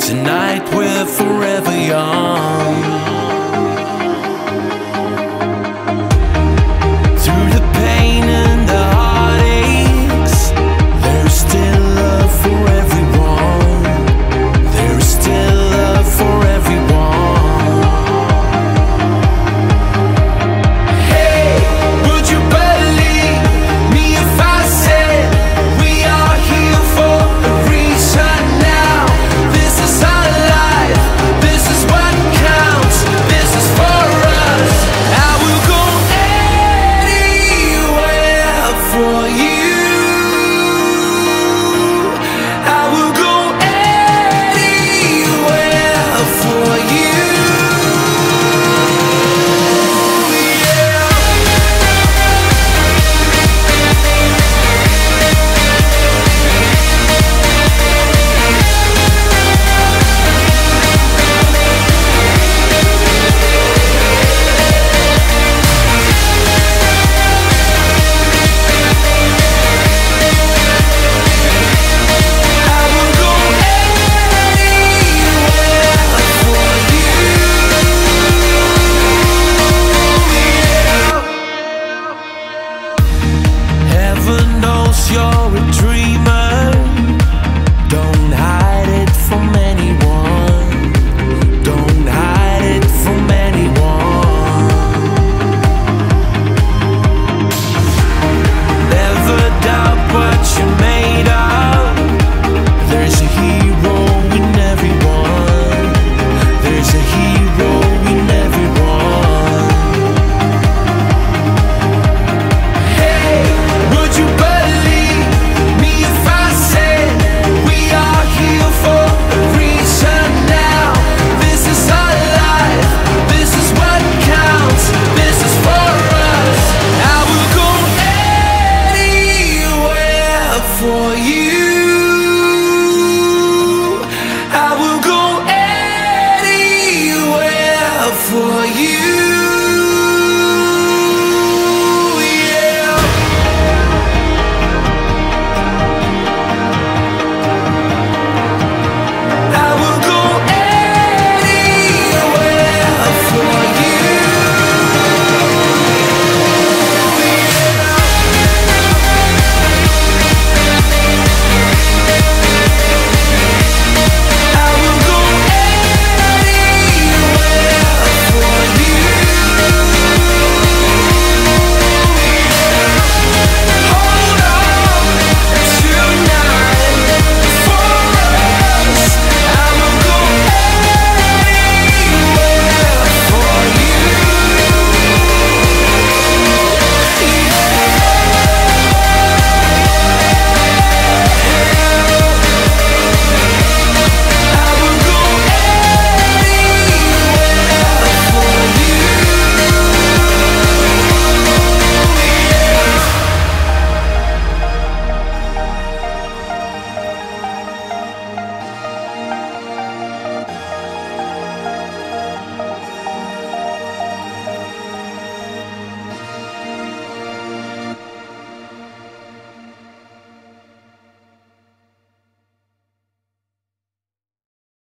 Tonight we're forever young.